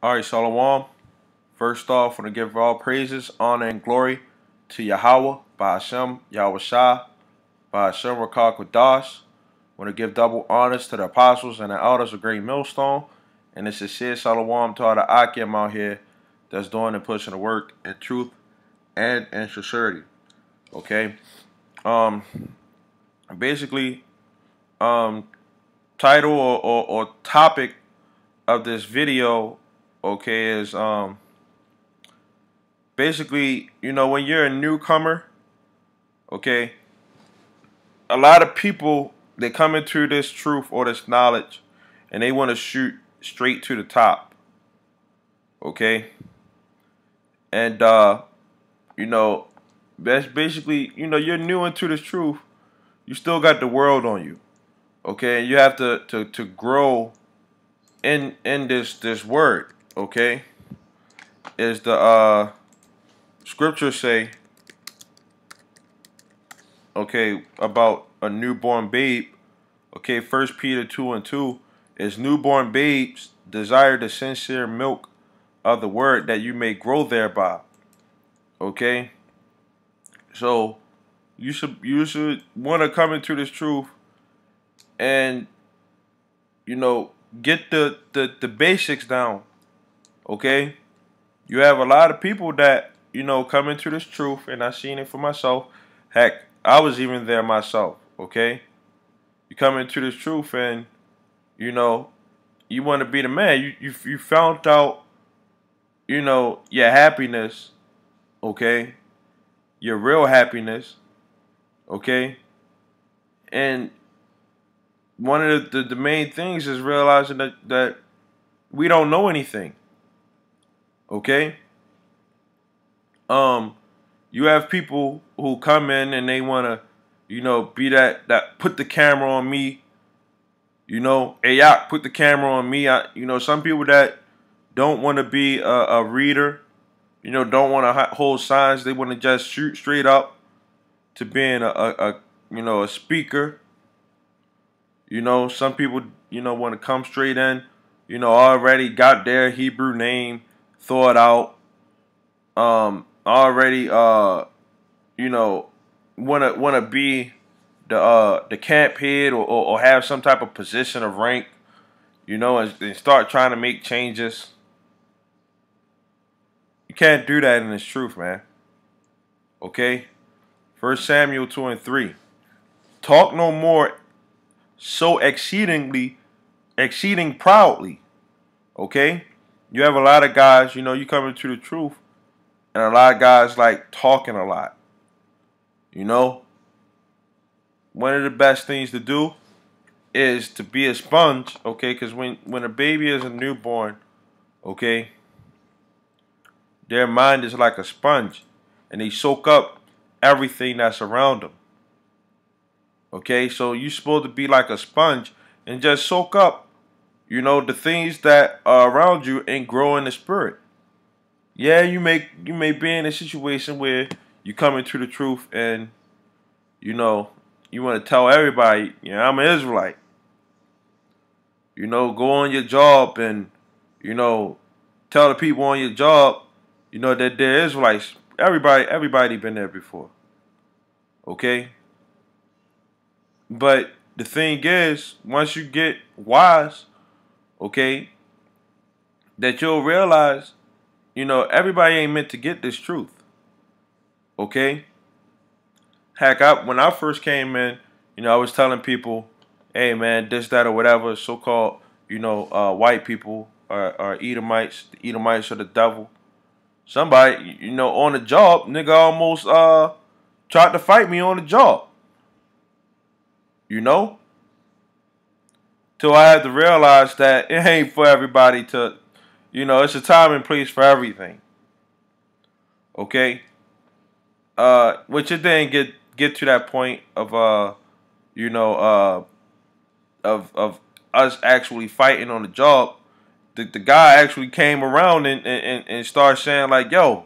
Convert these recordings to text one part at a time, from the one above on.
All right, Shalom. First off, I want to give all praises, honor, and glory to Yahweh, by Hashem, Yahweh Shah, by Hashem Rakak Qudash. I want to give double honors to the apostles and the elders of Great Millstone. And a sincere Shalom to all the Akim out here that's doing and pushing the work in truth and in sincerity. Okay? Um, basically, um, title or, or, or topic of this video okay, is um basically, you know, when you're a newcomer, okay, a lot of people they come into this truth or this knowledge and they want to shoot straight to the top. Okay? And uh you know, that's basically, you know, you're new into this truth. You still got the world on you. Okay? And you have to to to grow in in this this word okay, is the uh, scriptures say, okay, about a newborn babe. Okay, First Peter 2 and 2 is newborn babes desire the sincere milk of the word that you may grow thereby. Okay? So you should you should want to come into this truth and you know get the, the the basics down okay? You have a lot of people that, you know, come into this truth, and I've seen it for myself. Heck, I was even there myself, okay? You come into this truth, and, you know, you want to be the man. You, you, you found out, you know, your happiness, okay? Your real happiness, okay? And one of the, the, the main things is realizing that, that we don't know anything. Okay? Um you have people who come in and they want to you know be that that put the camera on me. You know, hey, yeah, put the camera on me. I, you know, some people that don't want to be a, a reader, you know, don't want to hold signs. They want to just shoot straight up to being a, a, a you know a speaker. You know, some people you know want to come straight in. You know, already got their Hebrew name thought out, um, already, uh, you know, wanna wanna be the uh the camp head or, or, or have some type of position of rank, you know, and, and start trying to make changes. You can't do that in this truth, man. Okay? First Samuel 2 and 3. Talk no more so exceedingly, exceeding proudly. Okay? You have a lot of guys, you know, you come into the truth, and a lot of guys like talking a lot. You know, one of the best things to do is to be a sponge, okay? Because when when a baby is a newborn, okay, their mind is like a sponge, and they soak up everything that's around them. Okay, so you're supposed to be like a sponge and just soak up you know, the things that are around you and grow in the spirit. Yeah, you may you may be in a situation where you come into the truth and you know you want to tell everybody, you know, I'm an Israelite. You know, go on your job and you know tell the people on your job, you know that they're Israelites. Everybody, everybody been there before. Okay. But the thing is, once you get wise, okay, that you'll realize, you know, everybody ain't meant to get this truth. Okay? Heck, I, when I first came in, you know, I was telling people, hey, man, this, that, or whatever, so called, you know, uh, white people are, are Edomites. The Edomites are the devil. Somebody, you know, on the job, nigga almost uh tried to fight me on the job. You know? Till I had to realize that it ain't for everybody to, you know, it's a time and place for everything. Okay? Uh, which it didn't get get to that point of uh, you know, uh, of of us actually fighting on the job. The the guy actually came around and and and started saying like, "Yo,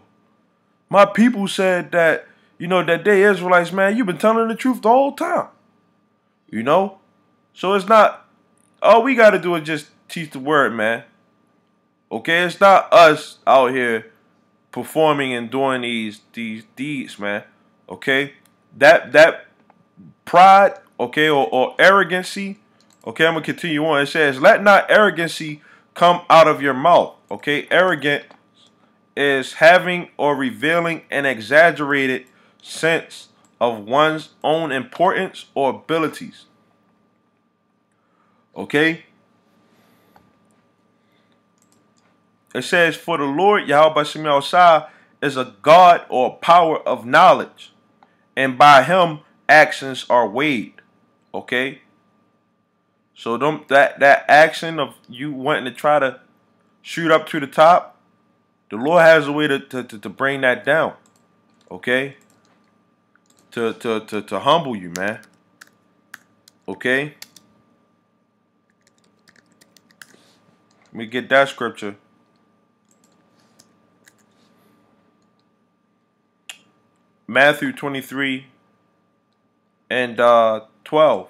my people said that." You know that they Israelites, man. You've been telling the truth the whole time. You know, so it's not all we got to do is just teach the word, man. Okay, it's not us out here performing and doing these these deeds, man. Okay, that that pride, okay, or, or arrogancy. Okay, I'm gonna continue on. It says, "Let not arrogancy come out of your mouth." Okay, arrogant is having or revealing an exaggerated sense of one's own importance or abilities. Okay? It says, For the Lord Yahweh Shai is a God or power of knowledge, and by him actions are weighed. Okay? So don't that that action of you wanting to try to shoot up to the top, the Lord has a way to, to, to, to bring that down. Okay? To, to, to, to humble you, man. Okay? Let me get that scripture. Matthew 23 and uh, 12.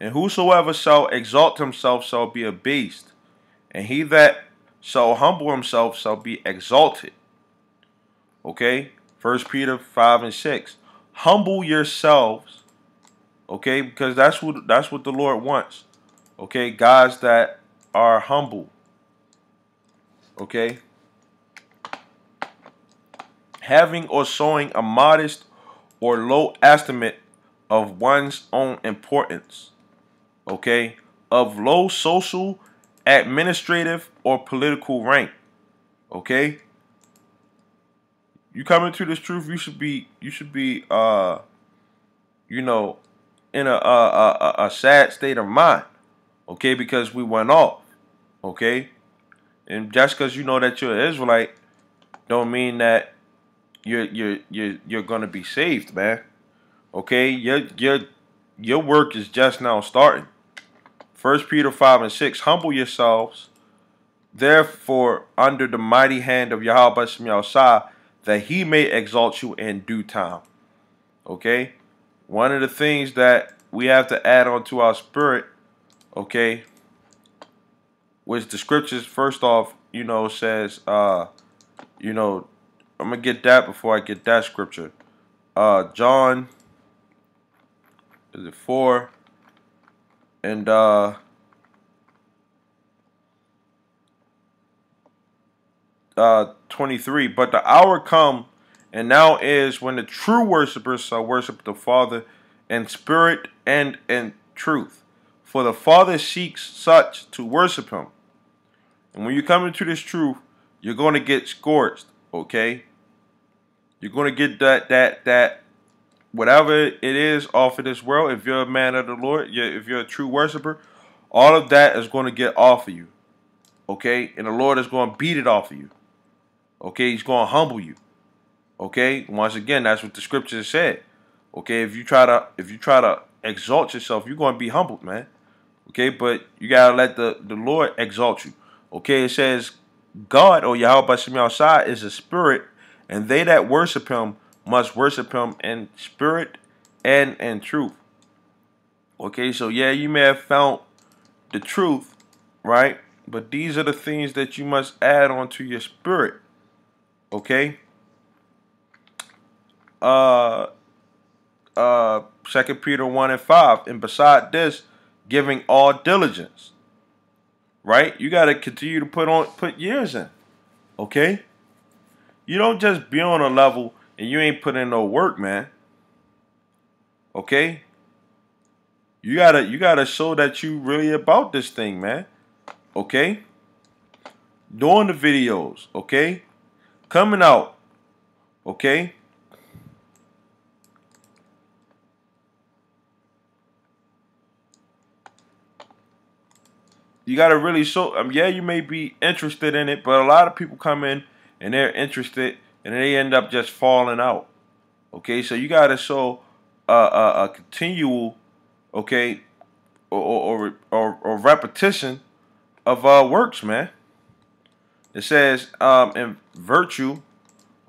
And whosoever shall exalt himself shall be abased, and he that shall humble himself shall be exalted. Okay? First Peter 5 and 6. Humble yourselves. Okay, because that's what that's what the Lord wants. Okay, guys that are humble. Okay? Having or showing a modest or low estimate of one's own importance. Okay? Of low social, administrative, or political rank. Okay? You come into this truth, you should be you should be uh you know in a a, a, a sad state of mind. Okay, because we went off. Okay? And just because you know that you're an Israelite, don't mean that you're you're you're you're gonna be saved, man. Okay, your your your work is just now starting. First Peter five and six: Humble yourselves, therefore, under the mighty hand of Yahweh that He may exalt you in due time. Okay, one of the things that we have to add on to our spirit, okay, which the scriptures first off, you know, says, uh, you know, I'm gonna get that before I get that scripture. Uh, John, is it four? And uh, uh, 23. But the hour come, and now is when the true worshipers shall worship the Father in spirit and in truth. For the Father seeks such to worship him. And when you come into this truth, you're going to get scorched, okay? You're going to get that that that whatever it is off of this world. If you're a man of the Lord, if you're a true worshiper, all of that is going to get off of you, okay? And the Lord is going to beat it off of you, okay? He's going to humble you, okay? Once again, that's what the scripture said, okay? If you try to if you try to exalt yourself, you're going to be humbled, man, okay? But you gotta let the the Lord exalt you. Okay, it says God or Yahweh Shem Shai is a spirit, and they that worship him must worship him in spirit and in truth. Okay, so yeah, you may have found the truth, right? But these are the things that you must add onto your spirit. Okay? Uh uh Second Peter 1 and 5. And beside this, giving all diligence right? You got to continue to put on put years in. Okay? You don't just be on a level and you ain't putting in no work, man. Okay? You got to you got to show that you really about this thing, man. Okay? Doing the videos, okay? Coming out. Okay? You got to really show. Um, yeah, you may be interested in it, but a lot of people come in and they're interested and they end up just falling out. Okay, so you got to show a, a, a, continual, okay, or or, or, or repetition of uh, works, man. It says um, in virtue,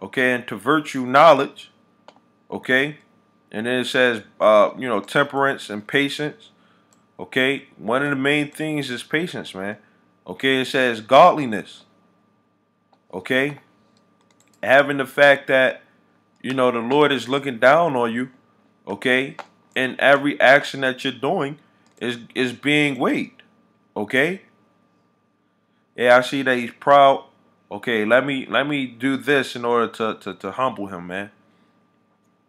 okay, and to virtue knowledge, okay, and then it says uh, you know temperance and patience Okay, one of the main things is patience, man. Okay, it says godliness. Okay? Having the fact that, you know, the Lord is looking down on you, okay? And every action that you're doing is is being weighed. Okay? Yeah, I see that he's proud. Okay, let me let me do this in order to, to, to humble him, man.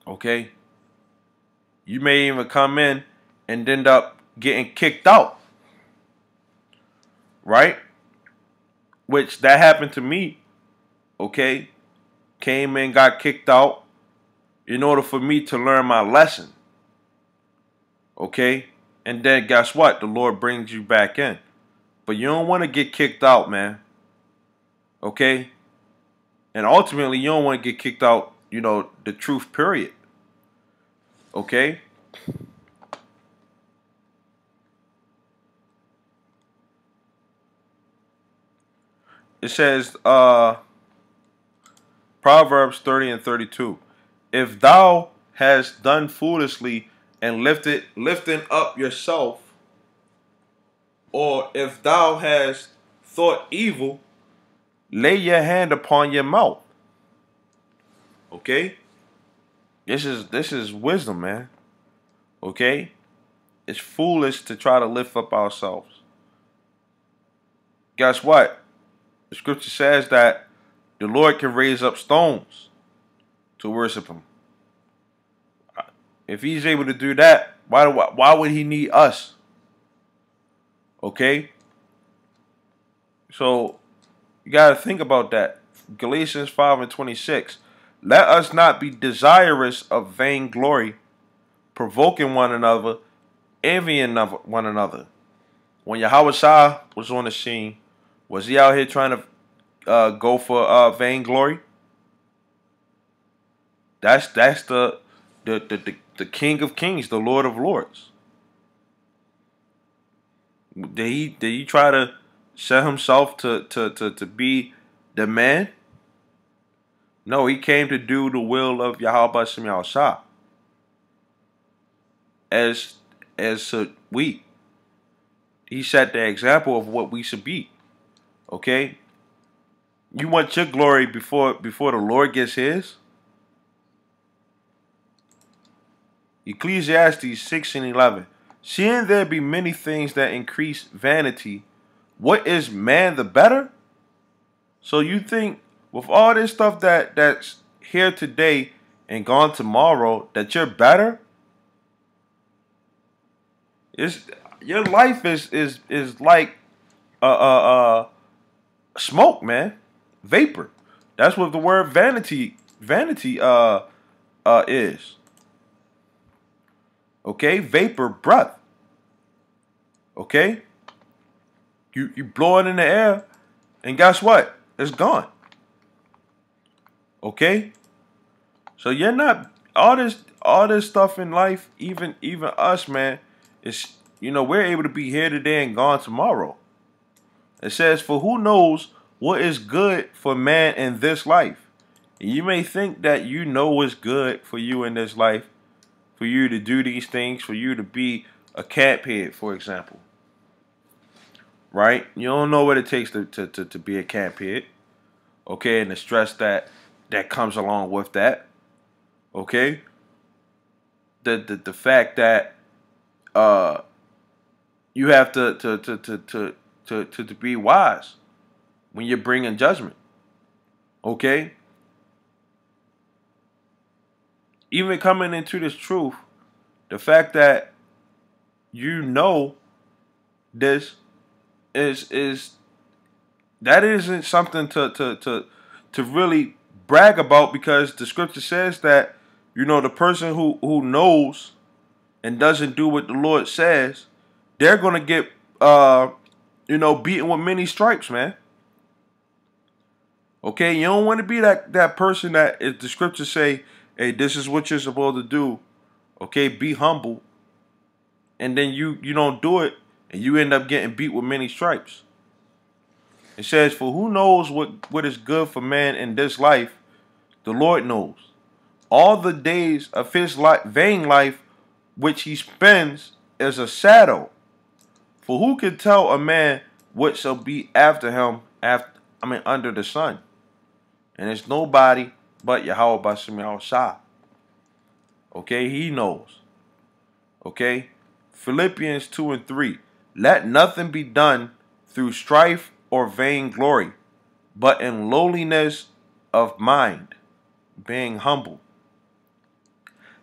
Okay? You may even come in and end up getting kicked out. Right? Which that happened to me. Okay? Came in, got kicked out in order for me to learn my lesson. Okay? And then guess what? The Lord brings you back in. But you don't want to get kicked out, man. Okay? And ultimately, you don't want to get kicked out, you know, the truth, period. Okay? It says, uh, Proverbs 30 and 32. If thou hast done foolishly and lifted lifting up yourself, or if thou hast thought evil, lay your hand upon your mouth. Okay? This is this is wisdom, man. Okay? It's foolish to try to lift up ourselves. Guess what? The scripture says that the Lord can raise up stones to worship him. If he's able to do that, why why would he need us? Okay? So you got to think about that. Galatians 5 and 26. Let us not be desirous of vainglory, provoking one another, envying one another. When Yahweh was on the scene, was he out here trying to uh, go for uh, vainglory? That's that's the the, the the the King of Kings, the Lord of Lords. Did he did he try to set himself to to to, to be the man? No, he came to do the will of Yahweh Shah. As as we. He set the example of what we should be. Okay? You want your glory before before the Lord gets his? Ecclesiastes 6 and 11. Seeing there be many things that increase vanity, what is man the better? So you think with all this stuff that that's here today and gone tomorrow that you're better? It's your life is is is like uh uh uh smoke, man. Vapor. That's what the word vanity vanity uh uh is. Okay? Vapor, breath. Okay? You you blow it in the air, and guess what? It's gone. Okay? So you're not all this all this stuff in life, even even us, man, is you know, we're able to be here today and gone tomorrow. It says, For who knows what is good for man in this life? And you may think that you know what's good for you in this life, for you to do these things, for you to be a camp head, for example. Right? You don't know what it takes to, to, to, to be a camp head. Okay, and the stress that that comes along with that. Okay? The the, the fact that uh you have to to to to to to, to, to be wise when you're bringing judgment. Okay? even coming into this truth, the fact that you know this is is that isn't something to to to to really brag about because the scripture says that you know the person who who knows and doesn't do what the Lord says, they're gonna get uh you know beaten with many stripes, man. Okay, you don't want to be that that person that if the scriptures say hey, this is what you're supposed to do. Okay, be humble. And then you you don't do it and you end up getting beat with many stripes. It says, For who knows what, what is good for man in this life? The Lord knows. All the days of his life, vain life which he spends is a shadow. For who can tell a man what shall be after him after I mean under the sun? And it's nobody but Yahweh Bashem Yahushua. Okay, he knows. Okay? Philippians 2 and 3. Let nothing be done through strife or vainglory, but in lowliness of mind, being humble.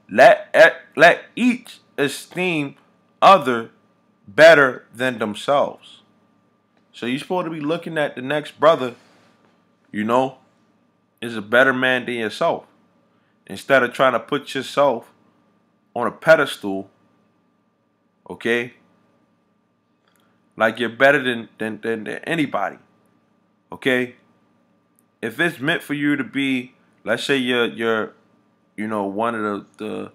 Let, let each esteem other better than themselves. So you're supposed to be looking at the next brother, you know, is a better man than yourself. Instead of trying to put yourself on a pedestal, okay? Like you're better than, than, than, than anybody. Okay? If it's meant for you to be, let's say you're you're, you know, one of the, the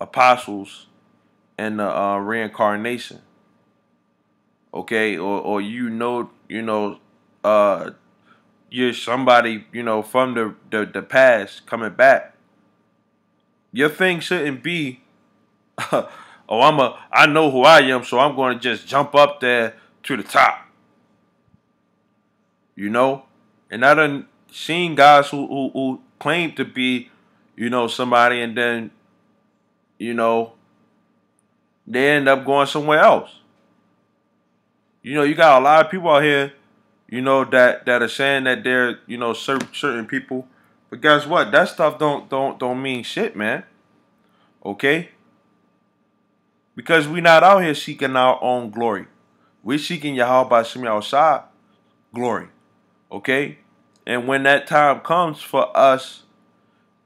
apostles in the uh, reincarnation. Okay, or or you know, you know, uh you're somebody, you know, from the, the, the past coming back. Your thing shouldn't be oh, I'm a I know who I am, so I'm going to just jump up there to the top. You know? And I done seen guys who, who, who claim to be, you know, somebody and then, you know, they end up going somewhere else. You know, you got a lot of people out here, you know, that that are saying that they're, you know, certain people. But guess what? That stuff don't don't don't mean shit, man. Okay? Because we're not out here seeking our own glory. We're seeking Yahweh by Shemi outside glory. Okay? And when that time comes for us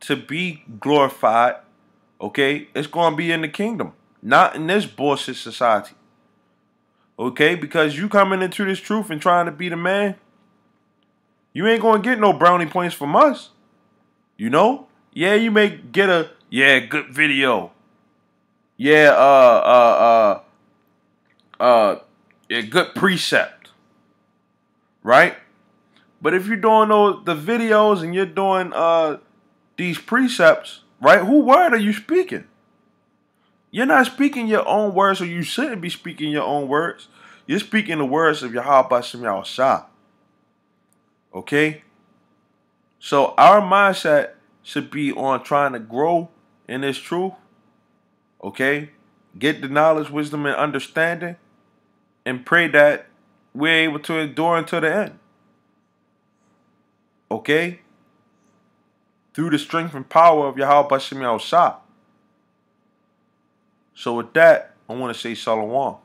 to be glorified, okay, it's to be in the kingdom, not in this bullshit society. Okay? Because you coming into this truth and trying to be the man, you ain't going to get no brownie points from us. You know? Yeah, you may get a, yeah, good video. Yeah, uh, uh, uh, uh, a good precept, right? But if you're doing those the videos and you're doing uh these precepts, right? Who word are you speaking? You're not speaking your own words, or you shouldn't be speaking your own words. You're speaking the words of Yahweh Bashem Shah. Okay? So our mindset should be on trying to grow in this truth. Okay? Get the knowledge, wisdom, and understanding and pray that we're able to endure until the end. Okay? Through the strength and power of Yahweh Bashem Shah. So with that, I want to say Shalom.